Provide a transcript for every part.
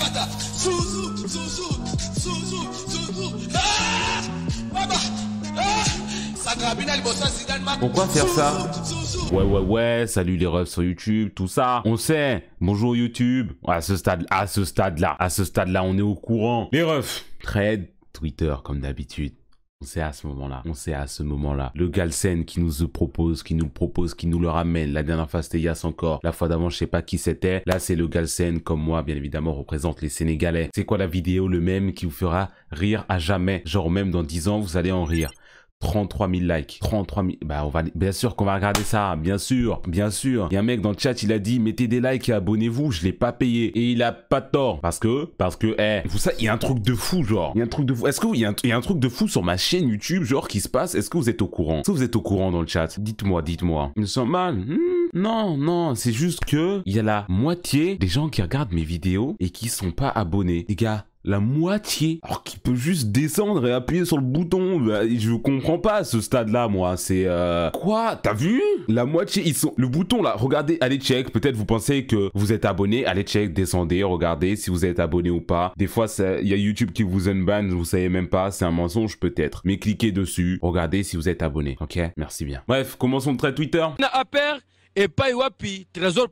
Tabata, Zouzou, Zouzou, Zouzou, Zouzou. Ah Baba Ah Pourquoi faire ça? Ouais, ouais, ouais, salut les refs sur YouTube, tout ça. On sait. Bonjour YouTube. À ce stade, à ce stade-là, à ce stade-là, on est au courant. Les refs. Thread, Twitter, comme d'habitude. On sait à ce moment-là. On sait à ce moment-là. Le Galsen qui nous propose, qui nous propose, qui nous le ramène. La dernière fois, c'était Yass encore. La fois d'avant, je sais pas qui c'était. Là, c'est le Galsen, comme moi, bien évidemment, représente les Sénégalais. C'est quoi la vidéo, le même, qui vous fera rire à jamais? Genre, même dans 10 ans, vous allez en rire. 33 000 likes. 33 000. Bah, on va, bien sûr qu'on va regarder ça. Bien sûr. Bien sûr. Il y a un mec dans le chat, il a dit, mettez des likes et abonnez-vous. Je l'ai pas payé. Et il a pas tort. Parce que, parce que, eh, vous savez, il y a un truc de fou, genre. Il y a un truc de fou. Est-ce qu'il y, a un- il y a un truc de fou sur ma chaîne YouTube, genre, qui se passe? Est-ce que vous êtes au courant? Est-ce que vous êtes au courant dans le chat? Dites-moi, dites-moi. Ils me sent mal. Hmm, non, non. C'est juste que, il y a la moitié des gens qui regardent mes vidéos et qui sont pas abonnés. Les gars, la moitié. Alors qu'il peut juste descendre et appuyer sur le bouton. Bah, je comprends pas ce stade-là, moi. C'est euh... quoi? T'as vu? La moitié, ils sont. Le bouton là. Regardez, allez check. Peut-être vous pensez que vous êtes abonné. Allez check, descendez, regardez si vous êtes abonné ou pas. Des fois, il y a YouTube qui vous unban. Vous savez même pas. C'est un mensonge peut-être. Mais cliquez dessus. Regardez si vous êtes abonné. Ok? Merci bien. Bref, commençons le trait Twitter. epai wapi trésor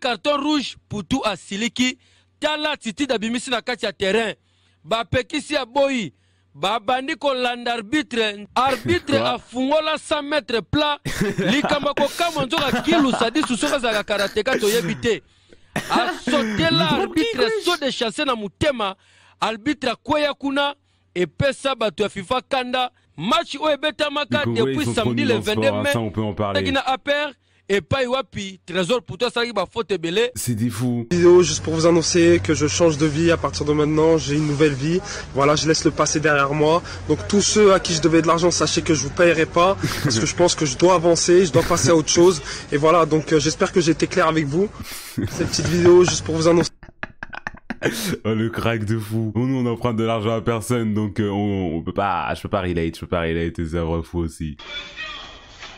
carton rouge putu asiliki tala titide abimisi na kati ya terrain. Bapekisi ya boyi babandi kolanda arbitre. Arbitre afungola 100 mètre plat. Likambo kokamwa nzoka kilusa disu soki azalaka karateka toyebi te. Asotela arbitre so de chasse na motema arbitre akweya kuna epesa bato ya fifa kanda. Match oyo ebetamaka depuis samedi le en sport, 22 hein, mai aper epai wapi trésor putu asalaki bafaute ebele C'est des fous. vidéo juste pour vous annoncer que je change de vie à partir de maintenant, j'ai une nouvelle vie. Voilà, je laisse le passé derrière moi. Donc tous ceux à qui je devais de l'argent, sachez que je vous paierai pas parce que je pense que je dois avancer, je dois passer à autre chose. Et voilà, donc euh, j'espère que j'ai été clair avec vous. Cette petite vidéo juste pour vous annoncer Oh, le crack de fou. Nous, on emprunte de l'argent à personne, donc euh, on, on peut pas, je peux pas relate, je peux pas relate, c'est vrai fou aussi.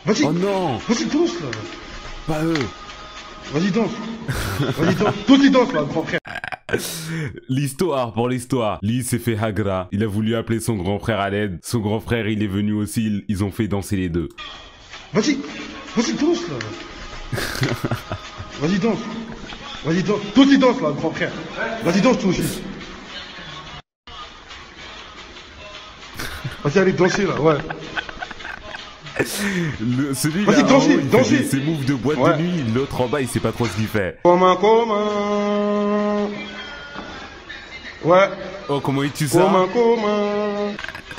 Vas-y, Oh non, vas-y, là. Pas eux. Vas-y, danse. Vas-y, danse. Toi qui danse là, grand frère. L'histoire, pour l'histoire. Lee s'est fait Hagra. Il a voulu appeler son grand frère à l'aide. Son grand frère, il est venu aussi, ils- ils ont fait danser les deux. Vas-y, vas-y, danse là. Vas-y, danse. Vas-y, danse. Toi qui danse là, grand frère. Vas-y, danse toi aussi. Vas-y, allez danser là, ouais. Le, celui là, en dansez, haut, il fait dansez. des- ses moves de boîte Ouais. de nuit. L'autre en bas, il sait pas trop ce qu'il fait. Comment, comment Ouais, Oh, comment es-tu ça comment, comment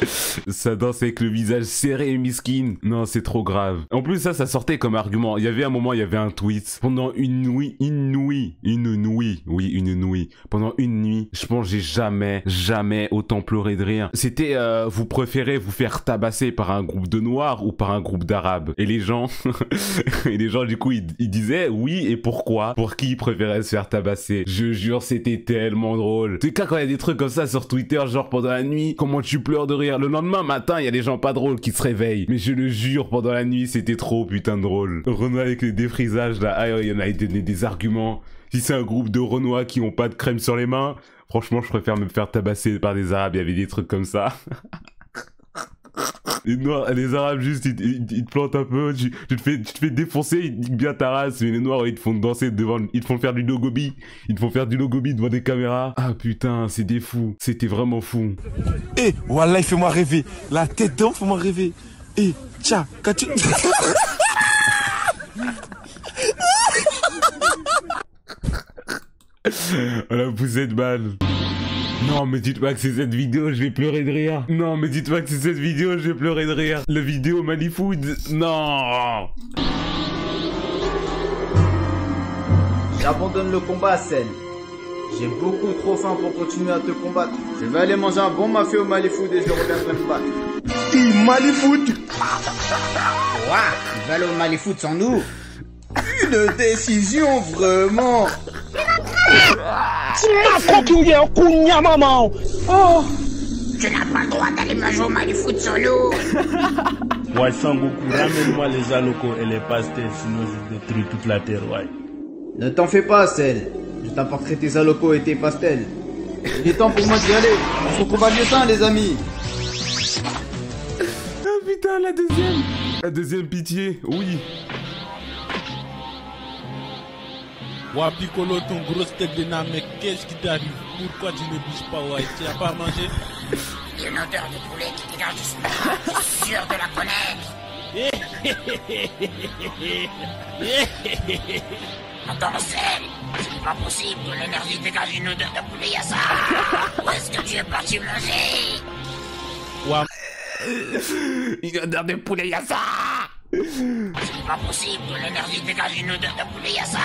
Ça danse avec le visage serré et miskin. Non, c'est trop grave. En plus, ça, ça sortait comme argument. Il y avait un moment, il y avait un tweet. Pendant une nuit, une nuit, une nuit, oui, une nuit. Pendant une nuit, je pense j'ai jamais, jamais autant pleuré de rire. C'était, euh, vous préférez vous faire tabasser par un groupe de noirs ou par un groupe d'arabes? Et les gens, et les gens, du coup, ils, disaient oui et pourquoi? Pour qui ils préféraient se faire tabasser? Je jure, c'était tellement drôle. Cas, quand il y a des trucs comme ça sur Twitter, genre pendant la nuit, comment tu pleures de rire? Le lendemain matin, il y a des gens pas drôles qui se réveillent. Mais je le jure, pendant la nuit, c'était trop putain de drôle. Renoir avec les défrisages là, ah, il y en a donné des arguments. Si c'est un groupe de Renois qui ont pas de crème sur les mains, franchement, je préfère me faire tabasser par des Arabes. Il y avait des trucs comme ça. Les, noirs, les arabes juste ils, ils- ils te plantent un peu, tu, tu te fais, tu te fais défoncer, ils te niquent bien ta race, mais les noirs ils te font danser devant, ils te font faire du logobi, ils te font faire du logobi devant des caméras. Ah putain, c'est des fous, c'était vraiment fou. Eh, Wallah, il fait-moi rêver. La tête d'homme, fait-moi rêver. Eh, tiens, quand tu... Oh la poussette balle. Non mais dites pas que c'est cette vidéo, je vais pleurer de rire. Non mais dites pas que c'est cette vidéo, je vais pleurer de rire. La vidéo Malifood, non. J'abandonne le combat à. J'ai beaucoup trop faim pour continuer à te combattre. Je vais aller manger un bon mafé au Malifood et je reviendrai me battre. Il Malifoot Ouah, ils veulent au Malifood sans nous? Une décision vraiment Tu n'as pas le droit d'aller manger au Malifood sans nous Ouais, Sangoku, ramène-moi les alocos et les pastels, sinon je détruis toute la terre, ouais. Ne t'en fais pas, Cell. Je Je t'apporterai tes alocos et tes pastels. Il est temps pour moi d'y aller. Il faut qu'on va mieux ça, les amis. Ah putain, la deuxième La deuxième pitié, oui Piccolo, ton grosse tête de mais qu'est-ce qui t'arrive? Pourquoi tu ne bouges pas, ouais? Tu as pas mangé? Il y a une odeur de poulet qui dégage du spa. Je suis sûr de la connaître. Attends, c'est pas possible que l'énergie dégage une odeur de poulet yassa. Où est-ce que tu es parti manger? Ouah, Une odeur de poulet yassa C'est pas possible que l'énergie dégage une odeur de poulet yassa.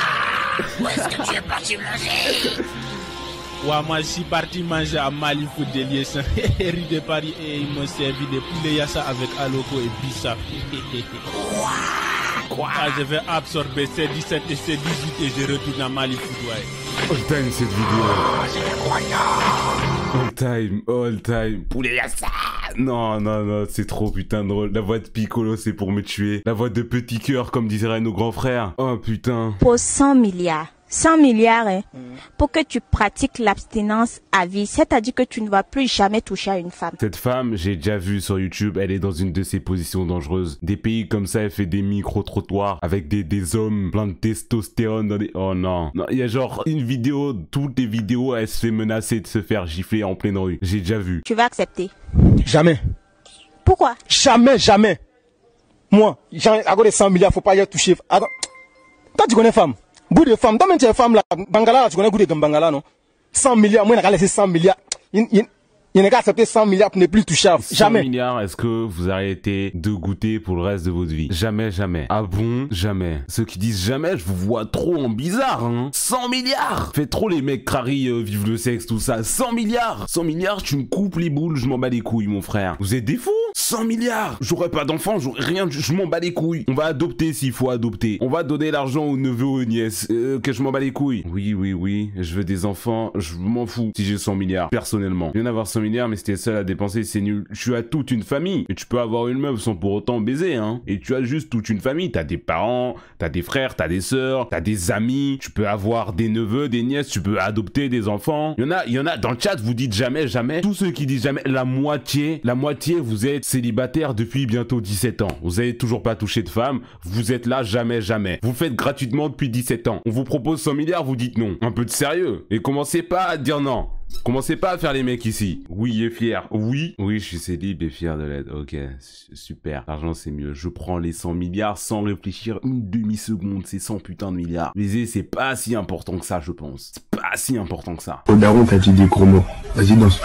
Où est-ce que tu es parti manger? Ouah, moi je suis parti manger à Malifou de Liessin, rue de Paris, et ils m'ont servi des poulets yassa avec Aloko et Bissap. Ah, je vais absorber ces 17 et ces 18 et je retourne à Malifou, ouais. All time cette vidéo. All time, all time. Poulet yassa Non, non, non, c'est trop putain drôle. La voix de Piccolo, c'est pour me tuer. La voix de Petit Cœur, comme diraient nos grands frères. Oh putain. pour 100 milliards. 100 milliards, hein, pour que tu pratiques l'abstinence à vie, c'est-à-dire que tu ne vas plus jamais toucher à une femme. Cette femme, j'ai déjà vu sur YouTube, elle est dans une de ces positions dangereuses. Des pays comme ça, elle fait des micro-trottoirs avec des, des hommes plein de testostérone dans des... Oh non. Non, il y a genre une vidéo, toutes les vidéos, elle se fait menacer de se faire gifler en pleine rue. J'ai déjà vu. Tu vas accepter. Jamais. Pourquoi? Jamais, jamais. Moi, j'ai à cause de 100 milliards, faut pas y toucher. Attends. Toi, tu connais femme? Goût de femme. Tu es femme là. Bangala, là, tu connais goût de Bangala, non? 100 milliards. Moi, il a laissé 100 milliards. Il, il, il n'a qu'à accepter 100 milliards pour ne plus toucher. à- 100 Jamais. milliards, est-ce que vous arrêtez de goûter pour le reste de votre vie? Jamais, jamais. Ah bon? Jamais. Ceux qui disent jamais, je vous vois trop en bizarre, hein 100 milliards Faites trop les mecs crari, euh, vivent le sexe, tout ça. 100 milliards 100 milliards, tu me coupes les boules, je m'en bats les couilles, mon frère. Vous êtes des fous 100 milliards J'aurais pas d'enfants, j'aurais rien, je m'en bats les couilles. On va adopter s'il faut adopter. On va donner l'argent aux neveux, aux nièces. Euh, que je m'en bats les couilles. Oui, oui, oui, je veux des enfants, je m'en fous si j'ai 100 milliards, personnellement. Je viens d'avoir 100 milliards, mais c'était seul à dépenser, c'est nul. Tu as toute une famille. Et tu peux avoir une meuf sans pour autant baiser, hein. Et tu as juste toute une famille. T'as des parents, t'as des frères, t'as des sœurs, t'as des amis. Tu peux avoir des neveux, des nièces, tu peux adopter des enfants. Il y en a, il y en a, dans le chat, vous dites jamais, jamais. Tous ceux qui disent jamais, la moitié, la moitié, vous êtes célibataire depuis bientôt 17 ans. Vous avez toujours pas touché de femme. Vous êtes là, jamais, jamais. Vous faites gratuitement depuis 17 ans. On vous propose 100 milliards, vous dites non. Un peu de sérieux. Et commencez pas à dire non. Commencez pas à faire les mecs ici. Oui, et fier. Oui. Oui, je suis célib et fier de l'aide. Ok, su- super. L'argent, c'est mieux. Je prends les 100 milliards sans réfléchir une demi-seconde. C'est 100 putains de milliards. Baiser, c'est pas si important que ça, je pense pas si important que ça. Au daron, t'as dit des gros mots. Vas-y, danse.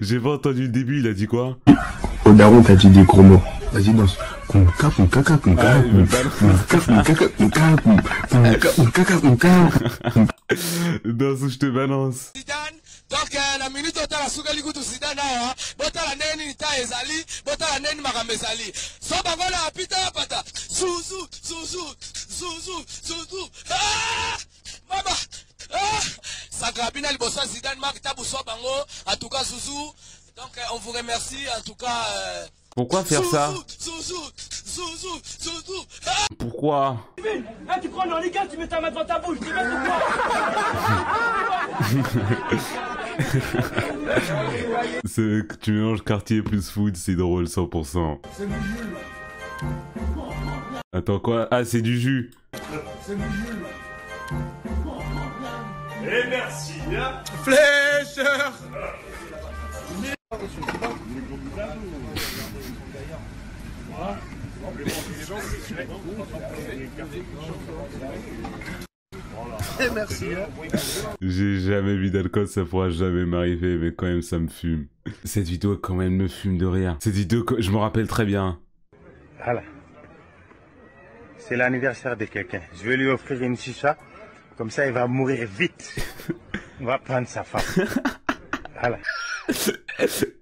J'ai pas entendu le début, il a dit quoi Au daron, t'as dit des gros mots. Vas-y, danse. Danse ou je te balance. Donc na minute otala sukeli kutu Zidane awa botala ndenge nini ta ezali botala ndenge makambo ezali. So bango na apita apata zuzu zuzu zuzu zuzu Ah! mama! Ah! saka bina liboso ya Zidane mark tabu so bango. En tout cas zuzu donc eh, on vous remercie. En tout cas euh, Pourquoi faire ça? Zuzu zuzu Ah! Pourquoi Là, tu prends dans les gars, tu mets ta main devant ta bouche, dis-moi pourquoi C'est que tu mélanges quartier plus food, c'est drôle 100%. Attends quoi? Ah c'est du jus. Et merci, hein Flèche Et merci hein. J'ai jamais vu d'alcool, ça pourra jamais m'arriver, mais quand même ça me fume. Cette vidéo quand même me fume de rire. Cette vidéo, je me rappelle très bien. Voilà. C'est l'anniversaire de quelqu'un. Je vais lui offrir une chicha. Comme ça, il va mourir vite. On va prendre sa femme. Voilà.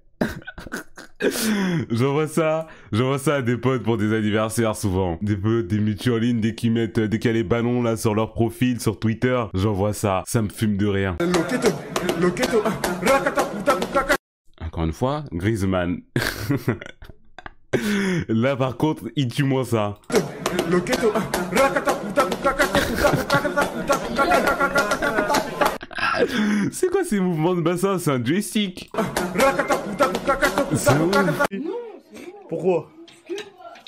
J'envoie ça, j'envoie ça à des potes pour des anniversaires souvent. Des potes, des mutualines, dès qu'ils mettent, dès qu'il y a les ballons là sur leur profil, sur Twitter, j'envoie ça. Ça me fume de rire. Encore une fois, Griezmann. Là, par contre, il tue moi ça. C'est quoi ces mouvements de bassin C'est un joystick. Pourquoi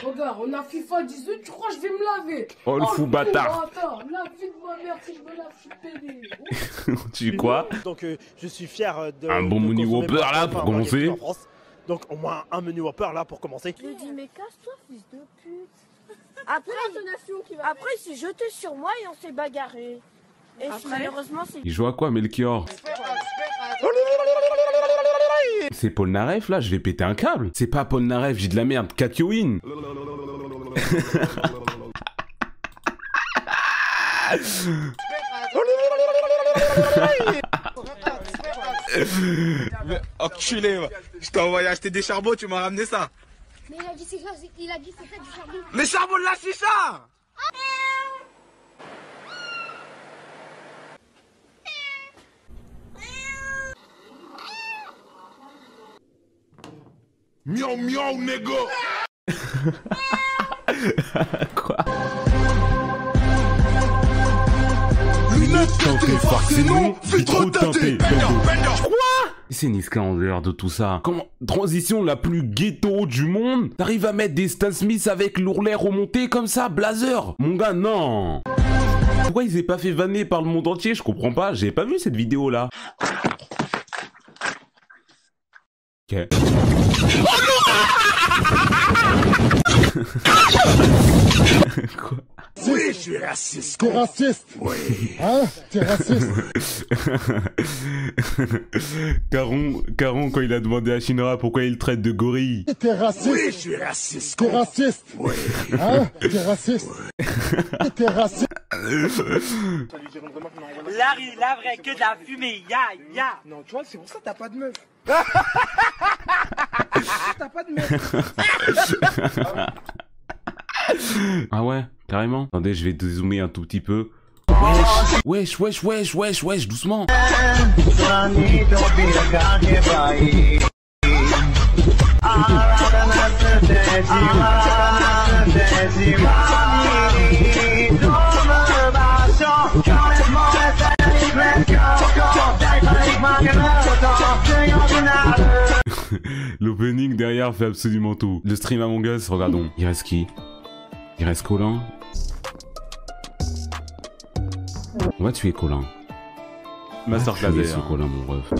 Regarde, on a FIFA 18, tu crois que je vais me laver Oh, le fou bâtard. bâtard. La vie de ma mère, si je me lave, je suis pédé. Tu quoi Donc euh, je suis fier euh, de. Un bon de menu Whopper, là, pour commencer. Donc au moins un menu Whopper là pour commencer. Je dis mais casse-toi fils de pute. Après, après il s'est jeté sur moi et on s'est bagarré. Et malheureusement c'est... Il joue à quoi, Melchior? C'est Paul Naref là Je vais péter un câble. C'est pas Paul Naref, j'ai de la merde. Kakyoin Enculé, va. je t'ai envoyé acheter des charbons, tu m'as ramené ça. Mais il a dit c'est ça, il a dit c'est ça du charbon. Les charbons de la chicha Miaou miaou, nigga Quoi Lunettes Quoi C'est Niska en dehors de tout ça. Comment Transition la plus ghetto du monde. T'arrives à mettre des Stan Smith avec l'ourlet remonté comme ça, blazer. Mon gars, non. Pourquoi il s'est pas fait vanner par le monde entier? Je comprends pas, j'ai pas vu cette vidéo là. Ok. Quoi Oui, je suis raciste. T'es raciste Oui. Hein T'es raciste Caron, Caron, quand il a demandé à Shinra pourquoi il traite de gorille. T'es raciste Oui, je suis raciste. T'es raciste Oui. Hein T'es raciste T'es raciste L'art, il a vrai que de la fumée, ya, ya. Non, tu vois, c'est pour ça que t'as pas de meuf. T'as pas de meuf. ah ouais, carrément. Attendez, je vais dézoomer un tout petit peu. Wesh, wesh, wesh, wesh, wesh, doucement. Derrière fait absolument tout. Le stream Among Us, regardons. Il reste qui? Il reste Colin. On va tuer Colin. Masterclass, ce Colin, mon ref.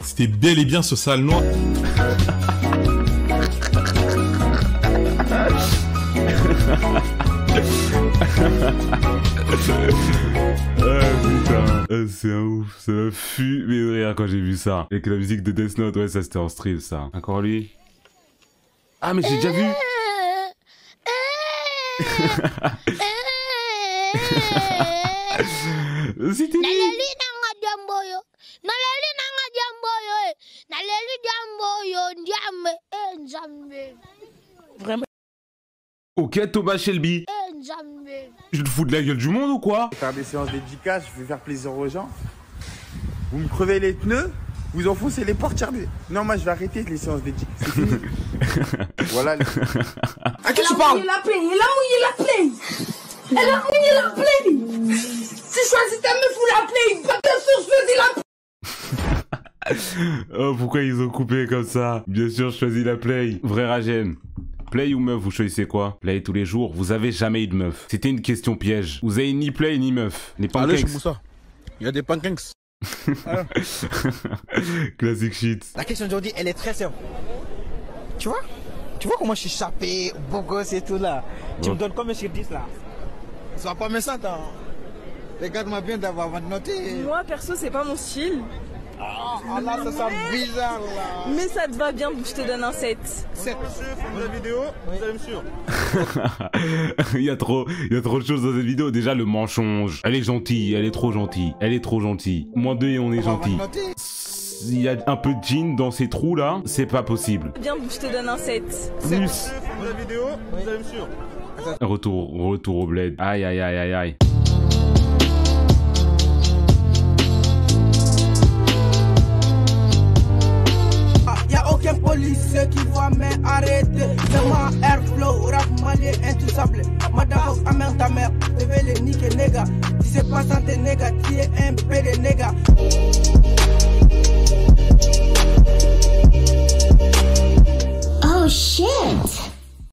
C'était bel et bien ce sale noir. Ah putain, Ah, c'est un ouf, ça m'a fumé de rire quand j'ai vu ça. Avec la musique de Death Note, ouais, ça c'était en stream ça. Encore lui Ah, mais j'ai déjà vu C'était lui eh. Eh. Vraiment. Ok, Thomas Shelby. Nzambe. Je te fous de la gueule du monde ou quoi Faire des séances dédicaces, je vais faire plaisir aux gens. Vous me crevez les pneus, vous enfoncez les portières. des- Non, moi je vais arrêter les séances dédicaces. Voilà. les- À qui tu parles? Elle a mouillé la play Elle a mouillé la play Elle a mouillé la play Tu choisis ta meuf ou la play Pas bien sûr, je choisis la Oh, pourquoi ils ont coupé comme ça? Bien sûr, je choisis la play. Vrai Ragen. Play ou meuf, vous choisissez quoi? Play tous les jours, vous avez jamais eu de meuf. C'était une question piège. Vous avez ni play ni meuf. Les Allez, pancakes. chez Moussa. Il y a des pancakes. Classic shit. La question d'aujourd'hui, elle est très simple. Tu vois? Tu vois comment je suis chapé, beau gosse et tout là Tu me donnes combien sur 10 là? Sois pas méchant, hein. Regarde-moi bien d'avoir noté. Moi, perso, c'est pas mon style. Ah, là, ça sent bizarre là. Mais ça te va bien, je te donne un 7. 7. Vous la vidéo, vous allez me suivre. il y a trop, il y a trop de choses dans cette vidéo. Déjà, le mensonge. Elle est gentille, elle est trop gentille. Elle est trop gentille. Moins deux et on est gentil. Il y a un peu de jean dans ces trous là. C'est pas possible. Bien, je te donne un 7. Plus. Vous la vidéo, vous allez me suivre. Retour, retour au bled. Aïe, aïe, aïe, aïe, aïe. qui. C'est moi, Airflow, rap intouchable. Madame, amène ta mère, je vais les niquer. Si c'est pas santé, tu es un peu de. Oh shit!